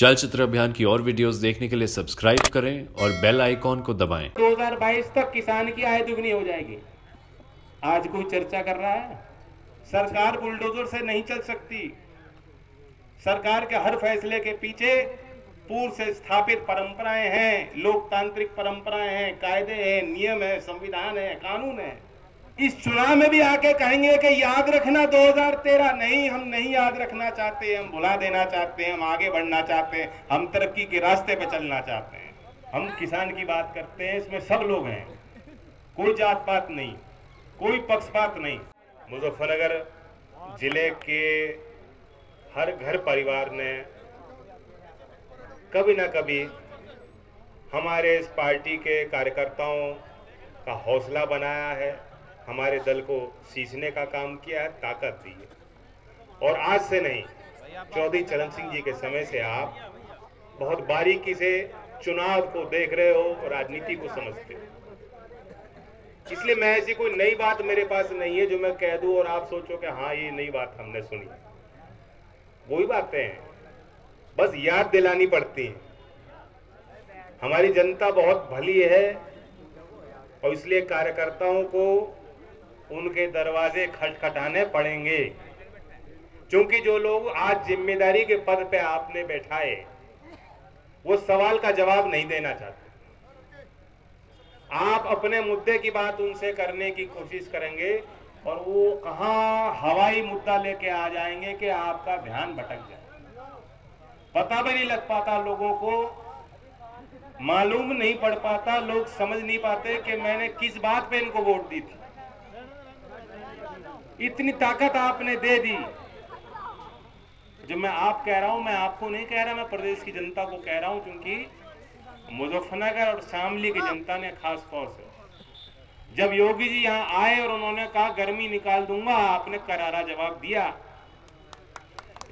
चलचित्र अभियान की और वीडियोस देखने के लिए सब्सक्राइब करें और बेल आइकॉन को दबाएँ। 2022 तक किसान की आय दुगनी हो जाएगी। आज कोई चर्चा कर रहा है? सरकार बुलडोजर से नहीं चल सकती। सरकार के हर फैसले के पीछे पूर्व से स्थापित परंपराएँ हैं, लोकतांत्रिक परंपराएँ हैं, कायदे हैं, नियम है, संविधान है, कानून है। इस चुनाव में भी आके कहेंगे कि याद रखना 2013 नहीं, हम नहीं याद रखना चाहते, हम भुला देना चाहते हैं हम आगे बढ़ना चाहते हैं, हम तरक्की के रास्ते पर चलना चाहते हैं। हम किसान की बात करते हैं, इसमें सब लोग हैं। कोई जात पात नहीं, कोई पक्षपात नहीं। मुजफ्फरनगर ज़िले के हर घर परिवार ने कभी ना कभी हमारे इस पार्टी के कार्यकर्ताओं का हौसला बनाया है। हमारे दल को सींचने का काम किया है, ताकत दी है। और आज से नहीं, चौधरी चरण सिंह जी के समय से आप बहुत बारीकी से चुनाव को देख रहे हो और राजनीति को समझते हो। इसलिए मैं ऐसी कोई नई बात मेरे पास नहीं है जो मैं कह दूँ और आप सोचो कि हाँ ये नई बात हमने सुनी वही बातें हैं। बस याद दिलानी पड़ती है। हमारी जनता बहुत भली है और इसलिए कार्यकर्ताओं को उनके दरवाजे खटखटाने पड़ेंगे। क्योंकि जो लोग आज ज़िम्मेदारी के पद पे आपने बैठाए, वो सवाल का जवाब नहीं देना चाहते। आप अपने मुद्दे की बात उनसे करने की कोशिश करेंगे और वो कहा हवाई मुद्दा लेके आ जाएँगे कि आपका ध्यान भटक जाए। पता भी नहीं लग पाता लोगों को, मालूम नहीं पड़ पाता, लोग समझ नहीं पाते कि मैंने किस बात पे इनको वोट दी थी। इतनी ताकत आपने दे दी। जो मैं आप कह रहा हूँ, मैं आपको नहीं कह रहा, मैं प्रदेश की जनता को कह रहा हूँ, क्योंकि मुजफ्फरनगर और शामली की जनता ने खास तौर से। जब योगी जी यहाँ आए और उन्होंने कहा, गर्मी निकाल दूँगा, आपने करारा जवाब दिया।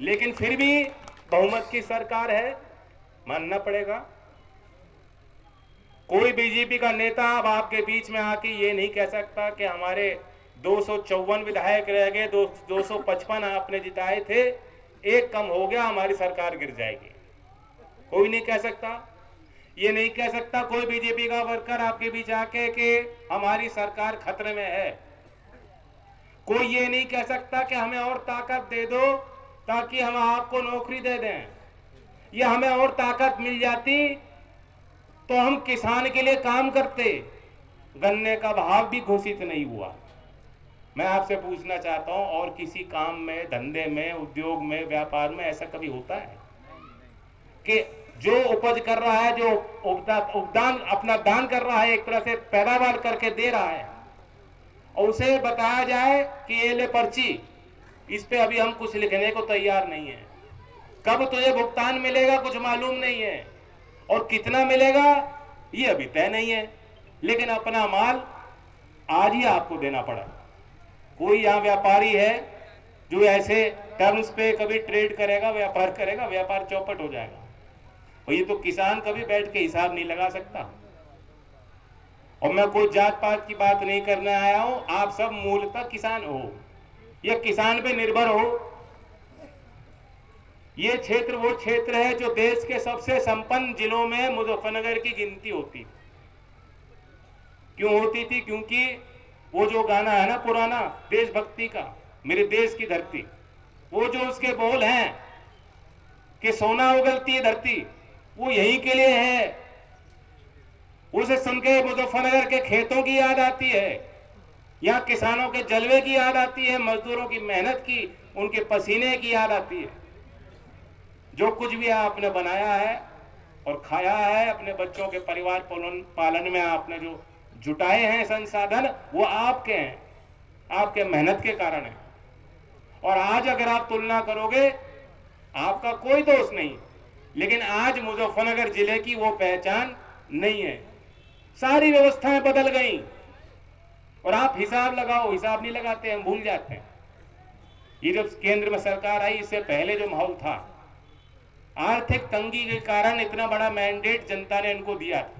लेकिन फिर भी बहुमत की सरकार है, मानना पड़ेगा। कोई बीजेपी का नेता अब आपके बीच में आके ये नहीं कह सकता कि हमारे दो सौ चौवन विधायक रह गए दो, दो आपने जिताए थे एक कम हो गया हमारी सरकार गिर जाएगी। कोई नहीं कह सकता। ये नहीं कह सकता कोई बीजेपी का वर्कर आपके बीच आके कि हमारी सरकार खतरे में है। कोई ये नहीं कह सकता कि हमें और ताकत दे दो ताकि हम आपको नौकरी दे दें। या हमें और ताकत मिल जाती तो हम किसान के लिए काम करते। गन्ने का भाव भी घोषित नहीं हुआ। मैं आपसे पूछना चाहता हूँ, और किसी काम में, धंधे में, उद्योग में, व्यापार में ऐसा कभी होता है? कि जो उपज कर रहा है, जो उपदान, अपना दान कर रहा है, एक तरह से पैदावार करके दे रहा है, और उसे बताया जाए कि ये ले पर्ची, इस पे अभी हम कुछ लिखने को तैयार नहीं है। कब तुझे भुगतान मिलेगा, कुछ मालूम नहीं है, और कितना मिलेगा, ये अभी तय नहीं है। लेकिन अपना माल आज ही आपको देना पड़ा। कोई यहाँ व्यापारी है जो ऐसे टर्म्स पे कभी ट्रेड करेगा, व्यापार करेगा, व्यापार चौपट हो जाएगा। और ये तो किसान कभी बैठ के हिसाब नहीं लगा सकता। और मैं कोई जात पात की बात नहीं करने आया हूँ, आप सब मूलतः किसान हो। या किसान पे निर्भर हो। ये क्षेत्र वो क्षेत्र है जो देश के सबसे संपन्न जिलों में मुजफ्फरनगर की गिनती होती क्यों होती थी? क्योंकि वो जो गाना है ना पुराना, देशभक्ति का, मेरे देश की धरती, वो जो उसके बोल हैं कि सोना उगलती है धरती, वो यही के लिए है। उसे सुन के मुजफ्फरनगर के खेतों की याद आती है यहाँ किसानों के जलवे की याद आती है, मजदूरों की मेहनत की, उनके पसीने की याद आती है। जो कुछ भी आपने बनाया है और खाया है अपने बच्चों के परिवार पालन में आपने जो जुटाए हैं संसाधन, वो आपके हैं। आपके मेहनत के कारण है। और आज अगर आप तुलना करोगे, आपका कोई दोष नहीं। लेकिन आज मुजफ्फरनगर ज़िले की वो पहचान नहीं है। सारी व्यवस्थाएँ बदल गई। और आप हिसाब लगाओ, हिसाब नहीं लगाते, हम भूल जाते हैं। ये जब केंद्र में सरकार आई, इससे पहले जो माहौल था, आर्थिक तंगी के कारण इतना बड़ा मैंडेट जनता ने इनको दिया था।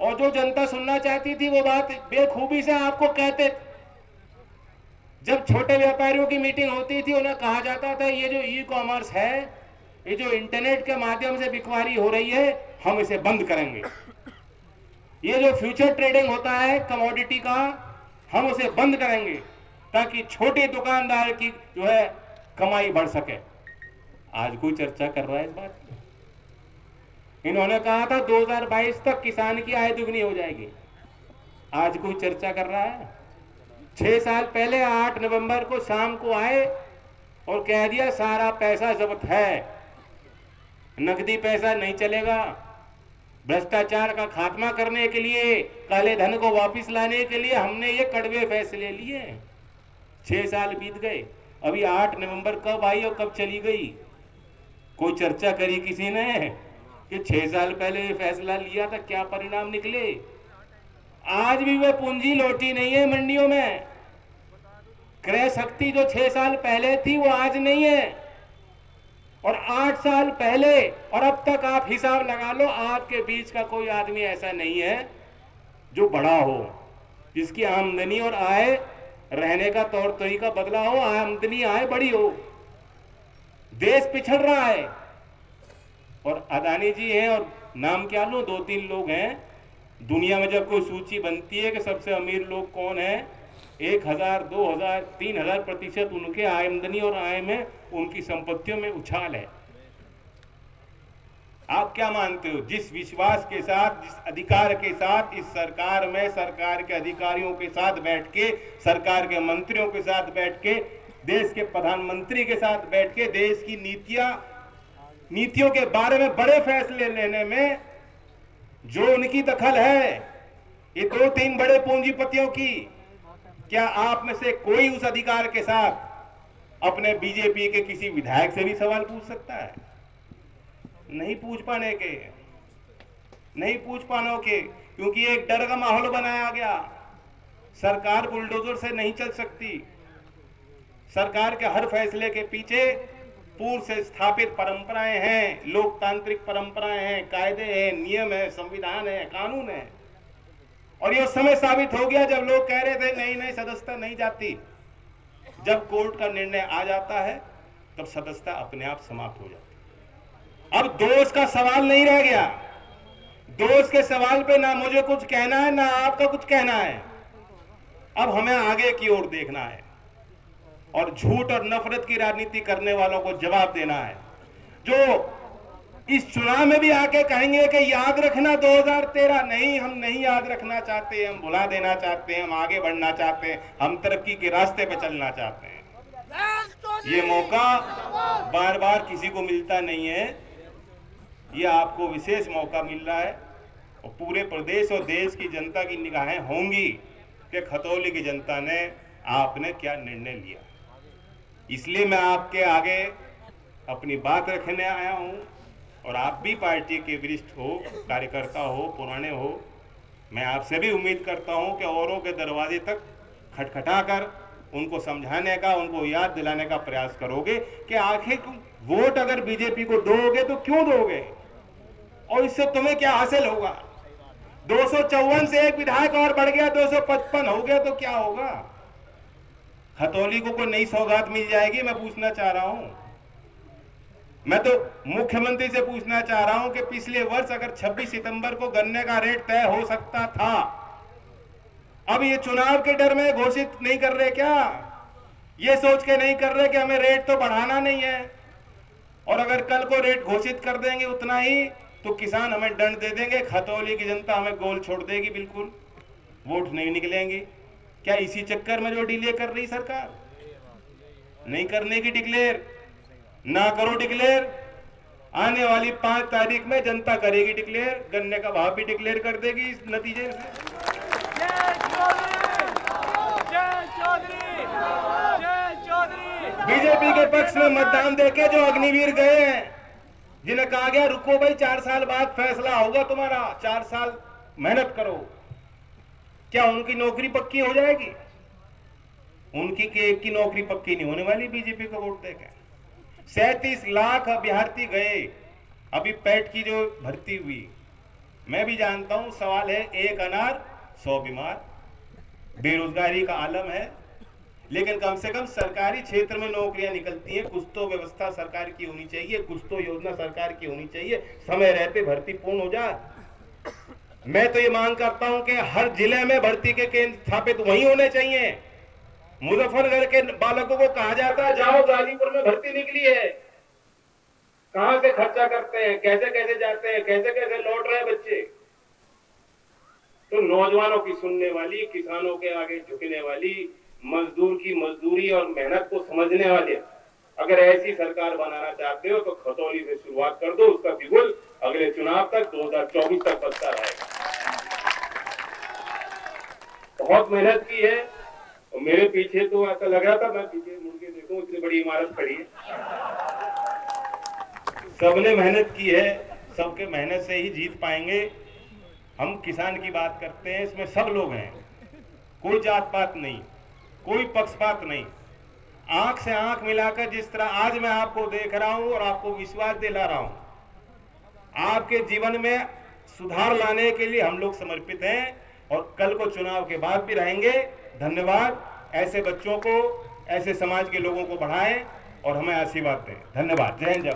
और जो जनता सुनना चाहती थी वो बात बेखूबी से आपको कहते। जब छोटे व्यापारियों की मीटिंग होती थी, उन्हें कहा जाता था, ये जो ई कॉमर्स है, ये जो इंटरनेट के माध्यम से बिकवारी हो रही है, हम इसे बंद करेंगे। ये जो फ्यूचर ट्रेडिंग होता है कमोडिटी का, हम उसे बंद करेंगे, ताकि छोटे दुकानदार की जो है कमाई बढ़ सके। आज कोई चर्चा कर रहा है इस बात? की इन्होंने कहा था 2022 तक किसान की आय दुगनी हो जाएगी। आज कोई चर्चा कर रहा है? छह साल पहले 8 नवंबर को शाम को आए और कह दिया, सारा पैसा जब्त है। नकदी पैसा नहीं चलेगा। भ्रष्टाचार का खात्मा करने के लिए, काले धन को वापस लाने के लिए हमने ये कड़वे फैसले लिए। छह साल बीत गए। अभी आठ नवंबर कब आई और कब चली गई? कोई चर्चा करी किसी ने? कि छह साल पहले फैसला लिया था, क्या परिणाम निकले? आज भी वह पूंजी लौटी नहीं है मंडियों में। क्रय शक्ति जो छह साल पहले थी, वो आज नहीं है। और आठ साल पहले, और अब तक आप हिसाब लगा लो, आपके बीच का कोई आदमी ऐसा नहीं है जो बड़ा हो, जिसकी आमदनी और आय रहने का तौर तरीका बदला हो, आमदनी आय बड़ी हो। देश पिछड़ रहा है। और अदानी जी हैं और नाम क्या लो? दो तीन लोग हैं। दुनिया में जब कोई सूची बनती है कि सबसे अमीर लोग कौन है, एक हज़ार, दो हज़ार, तीन हज़ार प्रतिशत उनके आमदनी और आय में उनकी संपत्तियों में उछाल है। आप क्या मानते हो? जिस विश्वास के साथ, जिस अधिकार के साथ, इस सरकार में सरकार के अधिकारियों के साथ बैठ के, सरकार के मंत्रियों के साथ बैठ के, देश के प्रधानमंत्री के साथ बैठ के, देश की नीतियाँ नीतियों के बारे में बड़े फैसले लेने में जो उनकी दखल है, ये दो तीन बड़े पूंजीपतियों की, क्या आप में से कोई उस अधिकार के साथ अपने बीजेपी के किसी विधायक से भी सवाल पूछ सकता है? नहीं पूछ पाने के, नहीं पूछ पाने के, क्योंकि एक डर का माहौल बनाया गया। सरकार बुलडोजर से नहीं चल सकती। सरकार के हर फैसले के पीछे पूर्व से स्थापित परंपराएँ हैं, लोकतांत्रिक परंपराएँ हैं, कायदे हैं, नियम है, संविधान है, कानून है। और ये समय साबित हो गया जब लोग कह रहे थे, नहीं नहीं, सदस्यता नहीं जाती। जब कोर्ट का निर्णय आ जाता है, तब सदस्यता अपने आप समाप्त हो जाती अब दोष का सवाल नहीं रह गया। दोष के सवाल पे ना मुझे कुछ कहना है, ना आपका कुछ कहना है। अब हमें आगे की ओर देखना है। और झूठ और नफरत की राजनीति करने वालों को जवाब देना है। जो इस चुनाव में भी आके कहेंगे कि याद रखना 2013 नहीं, हम नहीं याद रखना चाहते हम भुला देना चाहते हैं, हम आगे बढ़ना चाहते हैं, हम तरक्की के रास्ते पे चलना चाहते हैं। ये मौका बार बार किसी को मिलता नहीं है। ये आपको विशेष मौका मिल रहा है। और पूरे प्रदेश और देश की जनता की निगाहें होंगी कि खतौली की जनता ने आपने क्या निर्णय लिया। इसलिए मैं आपके आगे अपनी बात रखने आया हूँ और आप भी पार्टी के वरिष्ठ हो, कार्यकर्ता हो, पुराने हो, मैं आपसे भी उम्मीद करता हूँ कि औरों के दरवाजे तक खटखटा कर उनको समझाने का, उनको याद दिलाने का प्रयास करोगे कि आखिर वोट अगर बीजेपी को दोगे तो क्यों दोगे? और इससे तुम्हें क्या हासिल होगा? दो सौ चौवन से एक विधायक और बढ़ गया 255 हो गया तो क्या होगा? हथौली को कोई नई सौगात मिल जाएगी, मैं पूछना चाह रहा हूँ। मैं तो मुख्यमंत्री से पूछना चाह रहा हूँ कि पिछले वर्ष अगर 26 सितंबर को गन्ने का रेट तय हो सकता था, अब ये चुनाव के डर में घोषित नहीं कर रहे क्या? ये सोच के नहीं कर रहे कि हमें रेट तो बढ़ाना नहीं है, और अगर कल को रेट घोषित कर देंगे उतना ही तो किसान हमें दंड दे देंगे खतौली की जनता हमें गोल छोड़ देगी, बिल्कुल। वोट नहीं निकलेंगे। क्या इसी चक्कर में जो डिले कर रही सरकार? नहीं करने की डिक्लेयर, ना करो डिक्लेयर। आने वाली पाँच तारीख में जनता करेगी डिक्लेयर, गन्ने का भाव भी डिक्लेयर कर देगी इस नतीजे से। बीजेपी के पक्ष में मतदान देके जो अग्निवीर गए हैं, जिन्हें कहा गया, रुको भाई, चार साल बाद फैसला होगा तुम्हारा। चार साल मेहनत करो। क्या उनकी नौकरी पक्की हो जाएगी? उनकी के एक की नौकरी पक्की नहीं होने वाली बीजेपी को वोट देकर सैतीस लाख अभ्यर्थी गए। अभी पैट की जो भर्ती हुई, मैं भी जानता हूँ, सवाल है, एक अनार, सौ बीमार। बेरोजगारी का आलम है। लेकिन कम से कम सरकारी क्षेत्र में नौकरियाँ निकलती हैं। कुछ तो व्यवस्था सरकार की होनी चाहिए, कुछ तो योजना सरकार की होनी चाहिए। समय रहते भर्ती पूर्ण हो जाए। मैं तो ये मांग करता हूँ कि हर ज़िले में भर्ती के केंद्र स्थापित वही होने चाहिए। मुजफ्फरगढ़ के बालकों को कहा जाता है, जाओ गाजीपुर में भर्ती निकली है। कहाँ से खर्चा करते हैं? कैसे कैसे जाते हैं? कैसे कैसे लौट रहे बच्चे? तो नौजवानों की सुनने वाली, किसानों के आगे झुकने वाली, मजदूर की मजदूरी और मेहनत को समझने वाले। अगर ऐसी सरकार बनाना चाहते हो तो खतौली से शुरुआत कर दो, उसका बिगुल अगले चुनाव तक 2024 तक बचता रहेगा। बहुत मेहनत की है और मेरे पीछे तो ऐसा लग रहा था, मैं पीछे मुड़ के देखूँ, इतनी बड़ी इमारत खड़ी है। सबने मेहनत की है, सबके मेहनत से ही जीत पाएँगे। हम किसान की बात करते हैं, इसमें सब लोग हैं। कोई जात पात नहीं, कोई पक्षपात नहीं। आँख से आँख मिलाकर जिस तरह आज मैं आपको देख रहा हूँ और आपको विश्वास दिला रहा हूँ, आपके जीवन में सुधार लाने के लिए हम लोग समर्पित हैं। और कल को चुनाव के बाद भी रहेंगे। धन्यवाद। ऐसे बच्चों को, ऐसे समाज के लोगों को बढ़ाएँ और हमें आशीर्वाद दें। धन्यवाद। जय हिंद, जय